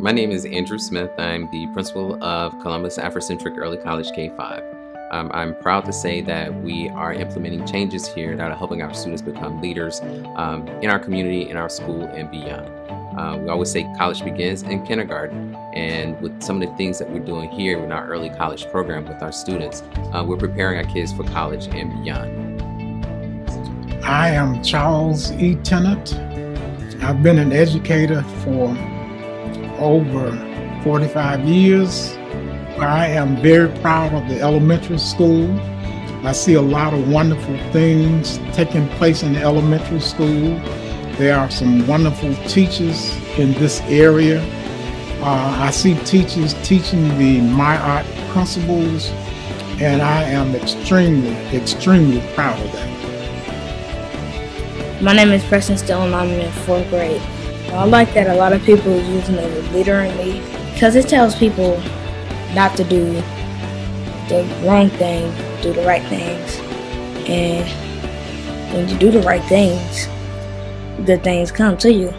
My name is Andrew Smith. I'm the principal of Columbus Africentric Early College K-5. Um, I'm proud to say that we are implementing changes here that are helping our students become leaders um, in our community, in our school, and beyond. Uh, we always say college begins in kindergarten, and with some of the things that we're doing here in our early college program with our students, uh, we're preparing our kids for college and beyond. I am Charles E. Tennant. I've been an educator for over 45 years. I am very proud of the elementary school. I see a lot of wonderful things taking place in the elementary school. There are some wonderful teachers in this area. Uh, I see teachers teaching the Ma'at principles, and I am extremely, extremely proud of that. My name is Preston Still, and I'm in fourth grade. I like that a lot of people are using leader in because it tells people not to do the wrong thing, do the right things. And when you do the right things, good things come to you.